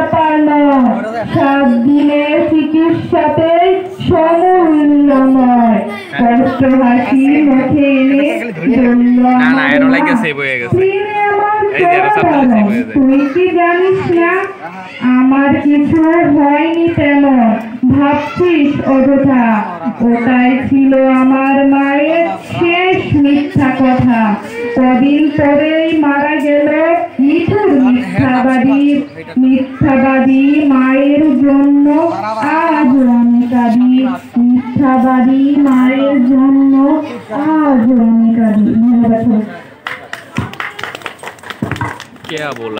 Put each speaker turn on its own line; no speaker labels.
ব্যাপার সাত দিনের চিকিৎসাতে সমূল্য নয় কষ্ট হাসি মুখে এনে বলল
না, না, এরও
আমার। তুই কি জানিস না? কিছু হয়নি তেমন। ভাবছিস অযথা। ওটাই ছিল আমার মায়ের শেষ মিথ্যা কথা। কদিন পরেই মারা গেল মিথ্যাবাদী মায়ের জন্য আজ আমি কাঁদি মিথ্যাবাদী মায়ের জন্য আজ আমি ধন্যবাদ
কে বলা?